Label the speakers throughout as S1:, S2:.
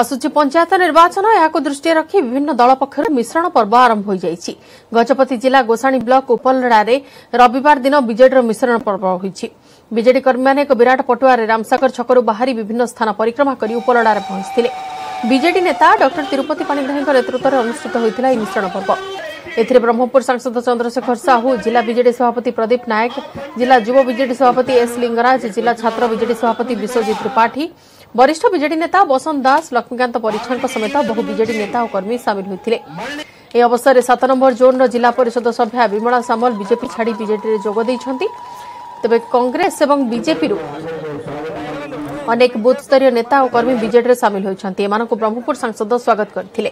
S1: ଆସୁଛି ପଞ୍ଚାୟତ ନିର୍ବାଚନ ଏହାକୁ ଦୃଷ୍ଟିରେ ରଖି ବିଭିନ୍ନ ଦଳ ପକ୍ଷରୁ ମିଶ୍ରଣ ପର୍ବ ଆରମ୍ଭ ହୋଇଯାଇଛି ଗଜପତି ଜିଲ୍ଲା ଗୋଷାଣୀ ବ୍ଲକ ଉପଲଡ଼ାରେ ରବିବାର ଦିନ ବିଜେଡ଼ିର ମିଶ୍ରଣ ପର୍ବ ହୋଇଛି ବିଜେଡି କର୍ମୀମାନେ ଏକ ବିରାଟ ପଟୁଆରେ ରାମସାଗର ଛକରୁ ବାହାରି ବିଭିନ୍ନ ସ୍ଥାନ ପରିକ୍ରମା କରି ଉପଲଡ଼ାରେ ପହଞ୍ଚିଥିଲେ ବିଜେଡି ନେତା ଡକ୍ଟର ତିରୁପତି ପାଣିଗ୍ରାହୀଙ୍କ ନେତୃତ୍ୱରେ ଅନୁଷ୍ଠିତ ହୋଇଥିଲା ଏହି ମିଶ୍ରଣ ପର୍ବ ଏଥିରେ ବ୍ରହ୍ମପୁର ସାଂସଦ ଚନ୍ଦ୍ରଶେଖର ସାହୁ ଜିଲ୍ଲା ବିଜେଡି ସଭାପତି ପ୍ରଦୀପ ନାୟକ ଜିଲ୍ଲା ଯୁବ ବିଜେଡି ସଭାପତି ଏସ୍ ଲିଙ୍ଗରାଜ ଜିଲ୍ଲା ଛାତ୍ର ବିଜେଡି ସଭାପତି ବିଶ୍ୱଜିତ ତ୍ରିପାଠୀ वरिष्ठ बीजेडी नेता बसंत दास लक्ष्मीकांत परिछान समेत बहु बीजेडी नेता और कर्मी सामिल होते এই অবসরে সাত নম্বর জোনর জেলা পরিষদ সভ্যা বিমলা সামল বিজেপি ছাড়ি বিজেডিরে যোগ দিয়েছেন তবে কংগ্রেস এবং বিজেপির অনেক বুথ স্তরীয় নেতা ও কর্মী বিজেডিরে সামিল হয়েছেন এমন ব্রহ্মপুর সাংসদ স্বাগত করে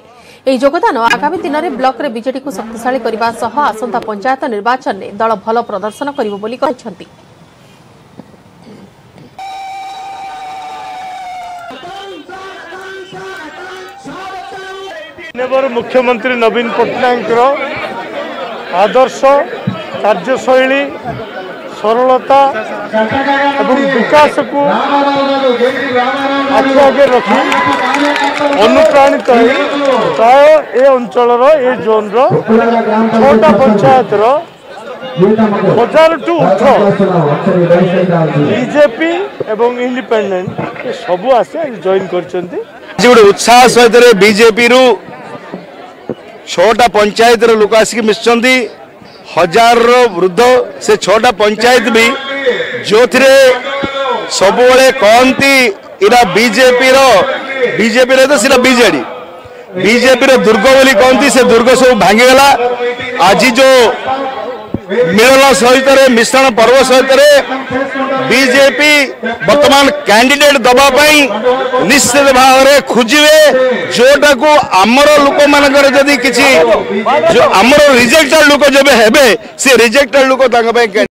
S1: এই যোগদান আগামী দিনের ব্লকরে বিজেডি শক্তিশালী করা আসন্তা পঞ্চায়েত নির্বাচনে দল ভাল প্রদর্শন করব বলে
S2: ମାନ୍ୟବର ମୁଖ୍ୟମନ୍ତ୍ରୀ ନବୀନ ପଟ୍ଟନାୟକଙ୍କର ଆଦର୍ଶ କାର୍ଯ୍ୟଶୈଳୀ ସରଳତା ଏବଂ ବିକାଶକୁ ଆଖି ଆଗରେ ରଖି ଅନୁପ୍ରାଣିତ ହୋଇ ପ୍ରାୟ ଏ ଅଞ୍ଚଳର ଏ ଜୋନ୍ର ଛଅଟା ପଞ୍ଚାୟତର ହଜାରଠୁ ଉଠ ବିଜେପି ଏବଂ ଇଣ୍ଡିପେଣ୍ଡେଣ୍ଟ ସବୁ ଆସି ଜଏନ୍ କରିଛନ୍ତି
S3: ଗୋଟେ ଉତ୍ସାହ ସହିତ ବିଜେପିରୁ ଛଅଟା ପଞ୍ଚାୟତର ଲୋକ ଆସିକି ମିଶିଛନ୍ତି ହଜାରର ବୃଦ୍ଧ ସେ ଛଅଟା ପଞ୍ଚାୟତ ବି ଯେଉଁଥିରେ ସବୁବେଳେ କହନ୍ତି ଏଇଟା ବିଜେପିର ବିଜେପିର ତ ସେଇଟା ବିଜେଡ଼ି ବିଜେପିର ଦୁର୍ଗ ବୋଲି କହନ୍ତି ସେ ଦୁର୍ଗ ସବୁ ଭାଙ୍ଗିଗଲା ଆଜି ଯେଉଁ ಮೇಳ ಸಹಿತರೆ ಮಿಶ್ರಣ ಪರ್ವ ಸಹಿತರೆ ಬಿಜೆಪಿ ବର୍ତ୍ତମାନ କ୍ୟାଣ୍ଡିଡେଟ୍ ଦେବା ପାଇଁ ନିଶ୍ଚିତ ଭାବରେ ଖୋଜିବେ ଯୋଉଟାକୁ ଆମର ଲୋକମାନଙ୍କର ଯଦି କିଛି ଆମର ରିଜେକ୍ଟେଡ୍ ଲୋକ ଯେବେ ହେବେ ସେ ରିଜେକ୍ଟେଡ୍ ଲୋକ ତାଙ୍କ ପାଇଁ